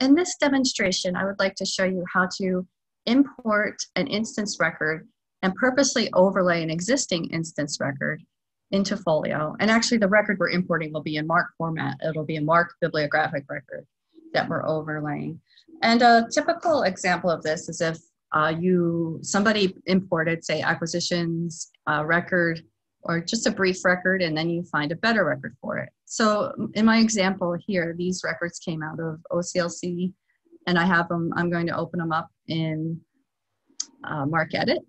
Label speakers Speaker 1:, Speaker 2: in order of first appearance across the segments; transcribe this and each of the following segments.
Speaker 1: in this demonstration, I would like to show you how to import an instance record and purposely overlay an existing instance record into Folio. And actually the record we're importing will be in MARC format. It'll be a MARC bibliographic record that we're overlaying. And a typical example of this is if uh, you somebody imported, say, acquisitions uh, record or just a brief record, and then you find a better record for it. So in my example here, these records came out of OCLC, and I have them. I'm going to open them up in uh, MARCedit.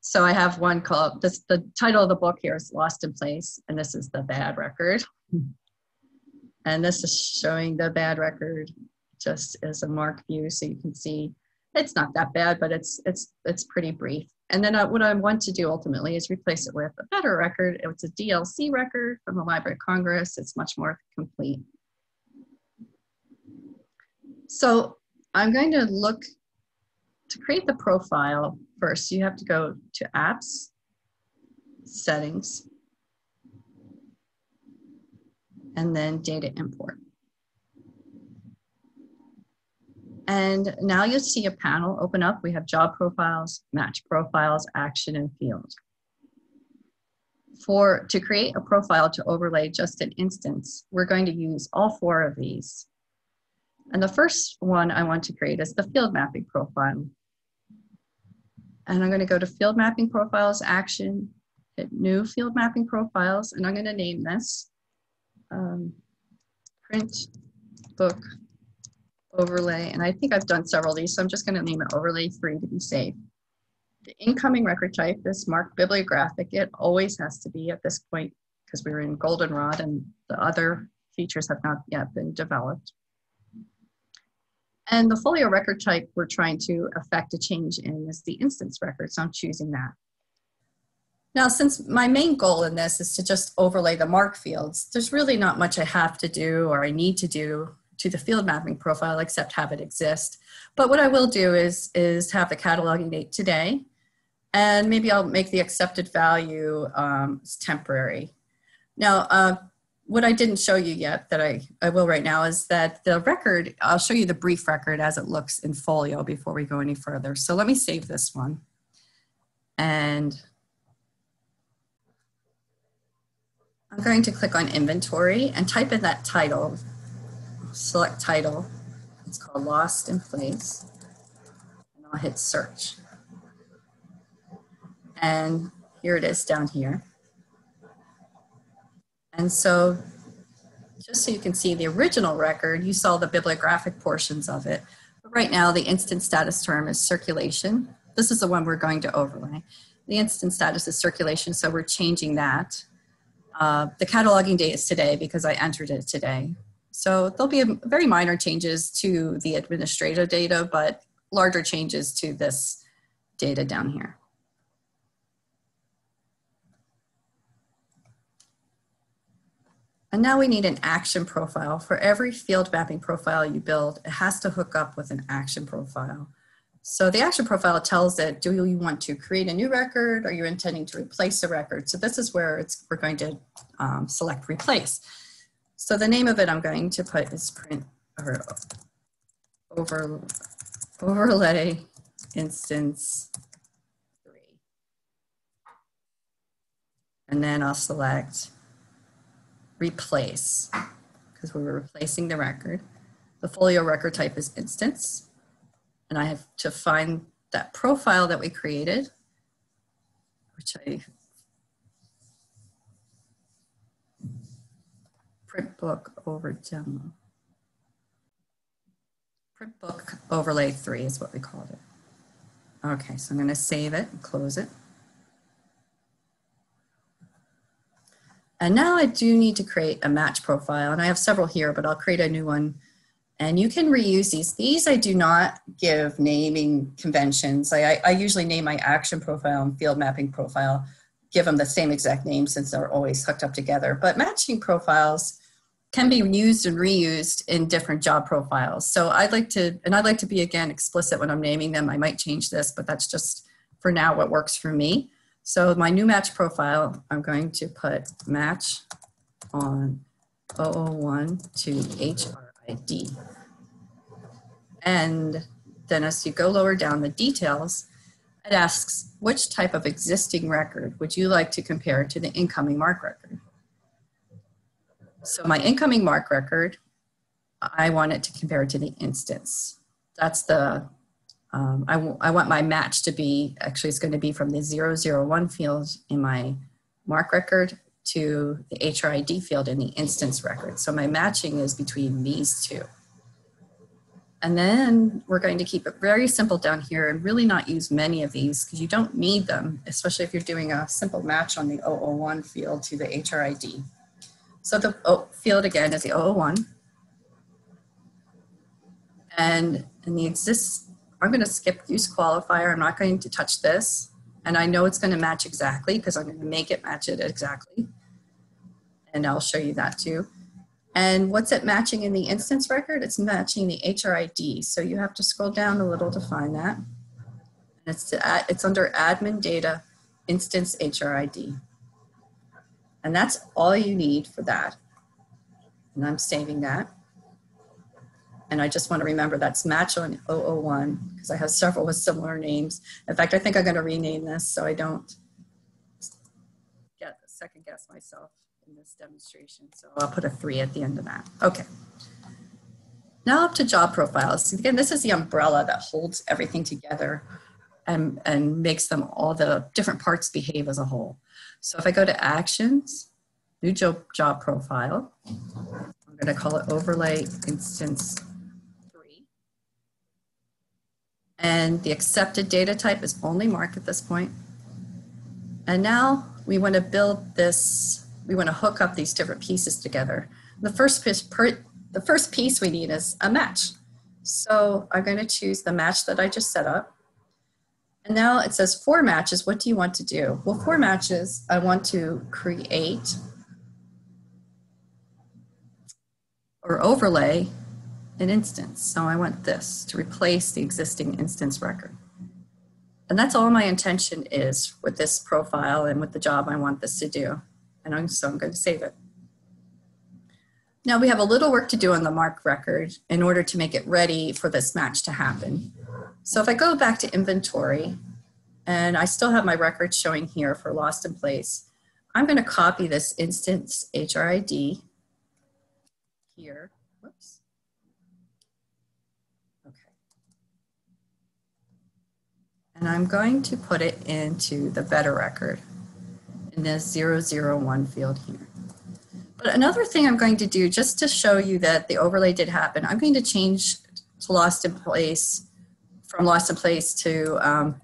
Speaker 1: So I have one called this. The title of the book here is Lost in Place, and this is the bad record. And this is showing the bad record just as a MARC view, so you can see it's not that bad, but it's it's it's pretty brief. And then uh, what I want to do ultimately is replace it with a better record. It's a DLC record from the Library of Congress. It's much more complete. So I'm going to look to create the profile first. You have to go to Apps, Settings, and then Data Import. And now you'll see a panel open up. We have job profiles, match profiles, action, and field. For to create a profile to overlay just an instance, we're going to use all four of these. And the first one I want to create is the field mapping profile. And I'm going to go to field mapping profiles, action, hit new field mapping profiles, and I'm going to name this um, print book overlay, and I think I've done several of these, so I'm just going to name it overlay three to be safe. The incoming record type is MARC bibliographic. It always has to be at this point because we are in goldenrod and the other features have not yet been developed. And the folio record type we're trying to affect a change in is the instance record, so I'm choosing that. Now, since my main goal in this is to just overlay the MARC fields, there's really not much I have to do or I need to do to the field mapping profile except have it exist. But what I will do is, is have the cataloging date today, and maybe I'll make the accepted value um, temporary. Now, uh, what I didn't show you yet that I, I will right now is that the record, I'll show you the brief record as it looks in Folio before we go any further. So let me save this one. And I'm going to click on inventory and type in that title select title. It's called Lost in Place. And I'll hit search. And here it is down here. And so just so you can see the original record, you saw the bibliographic portions of it. But right now, the instance status term is circulation. This is the one we're going to overlay. The instance status is circulation, so we're changing that. Uh, the cataloging date is today because I entered it today. So there'll be very minor changes to the administrative data, but larger changes to this data down here. And now we need an action profile. For every field mapping profile you build, it has to hook up with an action profile. So the action profile tells it, do you want to create a new record? Or are you intending to replace a record? So this is where it's, we're going to um, select replace. So the name of it I'm going to put is print or over, overlay instance three. And then I'll select replace because we were replacing the record. The folio record type is instance. And I have to find that profile that we created, which I print book over demo. Print book overlay three is what we called it. Okay, so I'm gonna save it and close it. And now I do need to create a match profile and I have several here, but I'll create a new one and you can reuse these. These I do not give naming conventions. I, I, usually name my action profile and field mapping profile, give them the same exact name since they're always hooked up together. But matching profiles, can be used and reused in different job profiles. So I'd like to, and I'd like to be again explicit when I'm naming them. I might change this, but that's just for now what works for me. So my new match profile, I'm going to put match on 001 to HRID. And then as you go lower down the details, it asks which type of existing record would you like to compare to the incoming MARC record? So my incoming MARC record, I want it to compare to the instance. That's the, um, I, I want my match to be, actually it's gonna be from the 001 field in my MARC record to the HRID field in the instance record. So my matching is between these two. And then we're going to keep it very simple down here and really not use many of these because you don't need them, especially if you're doing a simple match on the 001 field to the HRID. So the oh, field again is the 001. And in the exist, I'm going to skip use qualifier. I'm not going to touch this. And I know it's going to match exactly because I'm going to make it match it exactly. And I'll show you that too. And what's it matching in the instance record? It's matching the HRID. So you have to scroll down a little to find that. And it's, to, it's under admin data instance HRID. And that's all you need for that. And I'm saving that. And I just want to remember that's match on 001 because I have several with similar names. In fact, I think I'm going to rename this so I don't get second guess myself in this demonstration. So I'll put a three at the end of that. Okay. Now up to job profiles. Again, this is the umbrella that holds everything together and, and makes them all the different parts behave as a whole. So if I go to actions, new job, job profile, I'm going to call it overlay instance three. And the accepted data type is only MARC at this point. And now we want to build this we want to hook up these different pieces together. The first piece, per, the first piece we need is a match. So I'm going to choose the match that I just set up. And now it says for matches. What do you want to do? Well, for matches, I want to create or overlay an instance. So I want this to replace the existing instance record. And that's all my intention is with this profile and with the job I want this to do and I'm, so I'm going to save it. Now we have a little work to do on the MARC record in order to make it ready for this match to happen. So if I go back to inventory, and I still have my record showing here for lost in place, I'm going to copy this instance HRID here. Whoops. Okay. And I'm going to put it into the better record in this 001 field here. But another thing I'm going to do just to show you that the overlay did happen, I'm going to change to lost in place, from place to um,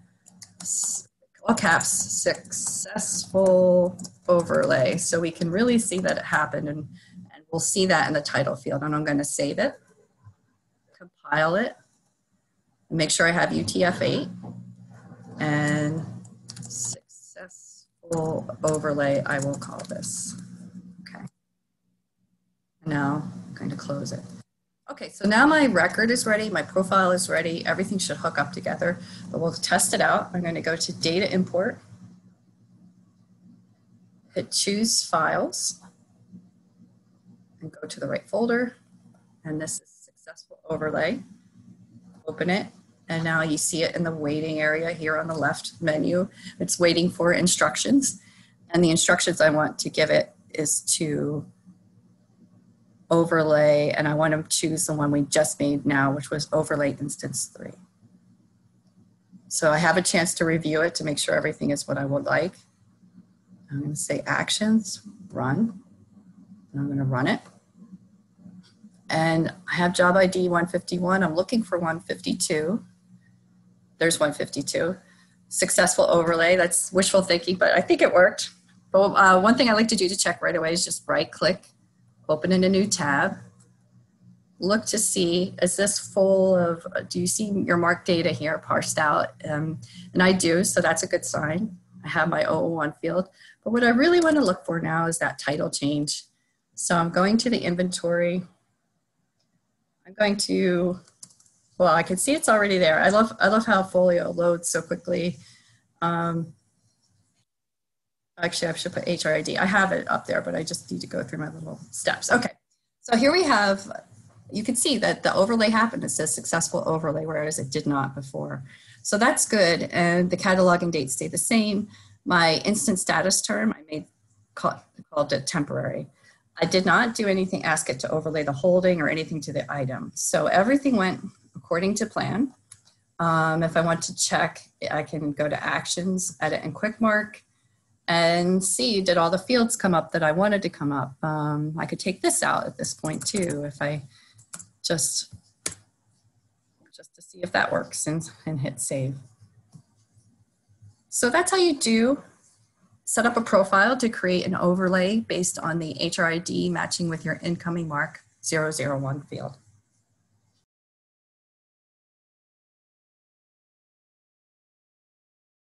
Speaker 1: all caps, successful overlay. So we can really see that it happened and, and we'll see that in the title field. And I'm going to save it, compile it, make sure I have UTF-8 and successful overlay, I will call this. Okay. Now I'm going to close it. Okay, so now my record is ready, my profile is ready, everything should hook up together, but we'll test it out. I'm going to go to data import, hit choose files, and go to the right folder, and this is successful overlay. Open it, and now you see it in the waiting area here on the left menu. It's waiting for instructions. And the instructions I want to give it is to overlay, and I want to choose the one we just made now, which was overlay instance three. So I have a chance to review it to make sure everything is what I would like. I'm going to say actions, run, and I'm going to run it. And I have job ID 151. I'm looking for 152 there's 152. Successful overlay, that's wishful thinking, but I think it worked. But uh, one thing I like to do to check right away is just right click, open in a new tab, look to see, is this full of, do you see your MARC data here parsed out? Um, and I do, so that's a good sign. I have my 001 field. But what I really want to look for now is that title change. So I'm going to the inventory. I'm going to well, I can see it's already there. I love, I love how Folio loads so quickly. Um, actually, I should put HRID. I have it up there, but I just need to go through my little steps. Okay, so here we have you can see that the overlay happened. It says successful overlay, whereas it did not before. So that's good. And the catalog and date stay the same. My instance status term, I made call, called it temporary. I did not do anything, ask it to overlay the holding or anything to the item. So everything went according to plan. Um, if I want to check, I can go to actions, edit and quickMARC and see did all the fields come up that I wanted to come up. Um, I could take this out at this point too if I just just to see if that works and, and hit save. So that's how you do set up a profile to create an overlay based on the HRID matching with your incoming MARC 001 field.